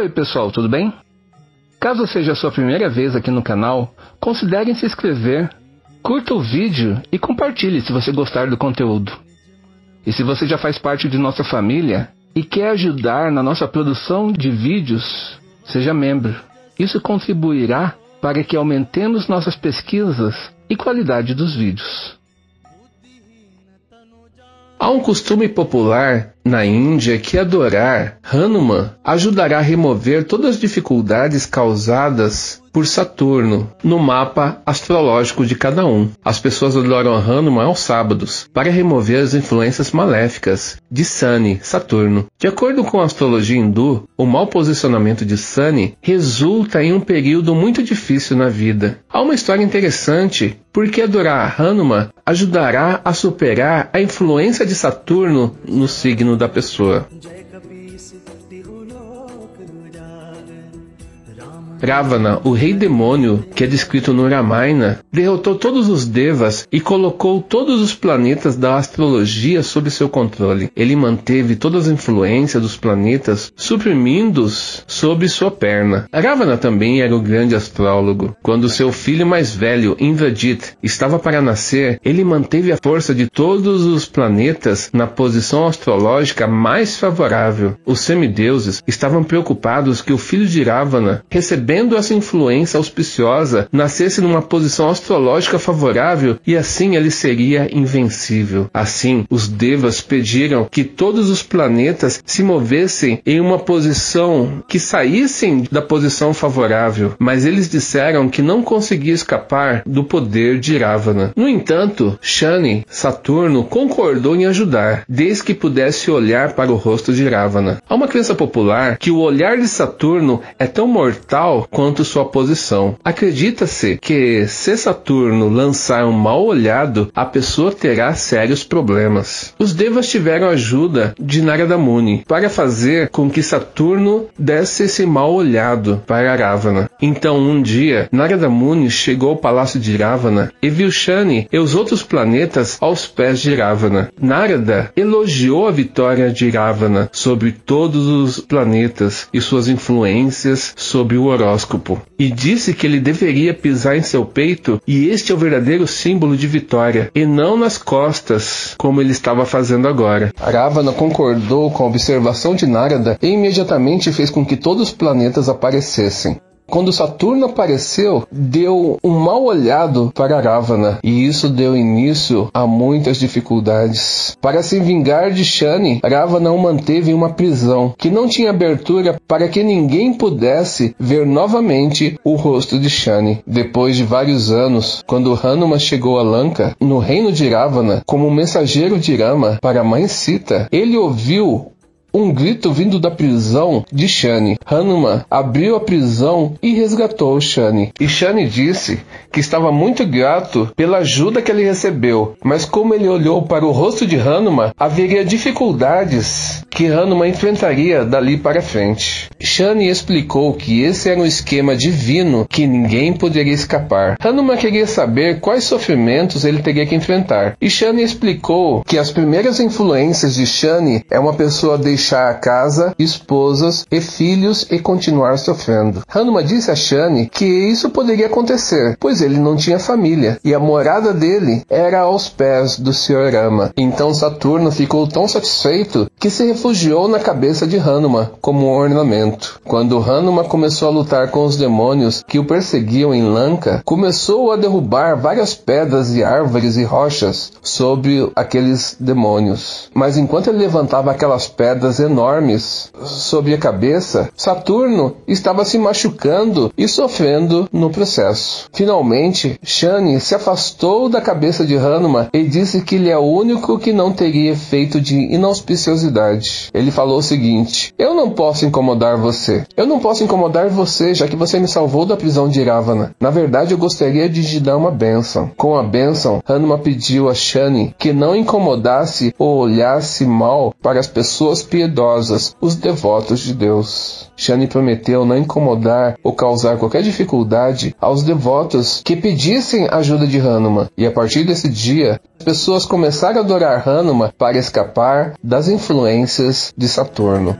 Oi, pessoal, tudo bem? Caso seja a sua primeira vez aqui no canal, considere se inscrever, curta o vídeo e compartilhe se você gostar do conteúdo. E se você já faz parte de nossa família e quer ajudar na nossa produção de vídeos, seja membro. Isso contribuirá para que aumentemos nossas pesquisas e qualidade dos vídeos. Há um costume popular na Índia que adorar Hanuman ajudará a remover todas as dificuldades causadas por Saturno no mapa astrológico de cada um. As pessoas adoram Hanuman aos sábados para remover as influências maléficas de Sani, Saturno. De acordo com a astrologia hindu, o mau posicionamento de Sani resulta em um período muito difícil na vida. Há uma história interessante porque adorar Hanuman ajudará a superar a influência de Saturno no signo da pessoa. Ravana, o rei demônio, que é descrito no Ramayana, derrotou todos os devas e colocou todos os planetas da astrologia sob seu controle. Ele manteve todas as influências dos planetas, suprimindo-os sob sua perna. Ravana também era o grande astrólogo. Quando seu filho mais velho, Indrajit, estava para nascer, ele manteve a força de todos os planetas na posição astrológica mais favorável. Os semideuses estavam preocupados que o filho de Ravana recebesse recebendo essa influência auspiciosa, nascesse numa posição astrológica favorável e assim ele seria invencível. Assim, os devas pediram que todos os planetas se movessem em uma posição que saíssem da posição favorável, mas eles disseram que não conseguia escapar do poder de Ravana. No entanto, Shani, Saturno, concordou em ajudar, desde que pudesse olhar para o rosto de Ravana. Há uma crença popular que o olhar de Saturno é tão mortal quanto sua posição. Acredita-se que se Saturno lançar um mal olhado, a pessoa terá sérios problemas. Os devas tiveram ajuda de Narada Muni para fazer com que Saturno desse esse mal olhado para Ravana. Então, um dia, Narada Muni chegou ao palácio de Ravana e viu Shani e os outros planetas aos pés de Ravana. Narada elogiou a vitória de Ravana sobre todos os planetas e suas influências sobre o horóscopo horóscopo e disse que ele deveria pisar em seu peito e este é o verdadeiro símbolo de vitória e não nas costas, como ele estava fazendo agora. Ravana concordou com a observação de Narada e imediatamente fez com que todos os planetas aparecessem. Quando Saturno apareceu, deu um mal olhado para Ravana, e isso deu início a muitas dificuldades. Para se vingar de Shani, Ravana o manteve em uma prisão que não tinha abertura para que ninguém pudesse ver novamente o rosto de Shani. Depois de vários anos, quando Hanuma chegou a Lanka, no reino de Ravana, como mensageiro de Rama para a mãe Sita, ele ouviu um grito vindo da prisão de Shani. Hanuman abriu a prisão e resgatou Shani. E Shani disse que estava muito grato pela ajuda que ele recebeu, mas como ele olhou para o rosto de Hanuman, haveria dificuldades que Hanuman enfrentaria dali para frente. Shani explicou que esse era um esquema divino que ninguém poderia escapar. Hanuman queria saber quais sofrimentos ele teria que enfrentar. E Shani explicou que as primeiras influências de Shani é uma pessoa deixada deixar a casa, esposas e filhos e continuar sofrendo. Hanuman disse a Shani que isso poderia acontecer, pois ele não tinha família e a morada dele era aos pés do Sr. Rama. Então Saturno ficou tão satisfeito que se refugiou na cabeça de Hanuman como um ornamento. Quando Hanuman começou a lutar com os demônios que o perseguiam em Lanka, começou a derrubar várias pedras e árvores e rochas sobre aqueles demônios. Mas enquanto ele levantava aquelas pedras enormes sobre a cabeça, Saturno estava se machucando e sofrendo no processo. Finalmente, Shani se afastou da cabeça de Hanuman e disse que ele é o único que não teria efeito de inauspiciosidade. Ele falou o seguinte: Eu não posso incomodar você. Eu não posso incomodar você, já que você me salvou da prisão de Ravana. Na verdade, eu gostaria de te dar uma bênção. Com a bênção, Hanuman pediu a Shani que não incomodasse ou olhasse mal para as pessoas piedosas, os devotos de Deus. Shani prometeu não incomodar ou causar qualquer dificuldade aos devotos que pedissem ajuda de Hanuman, e a partir desse dia, as pessoas começaram a adorar Hanuman para escapar das influências de Saturno.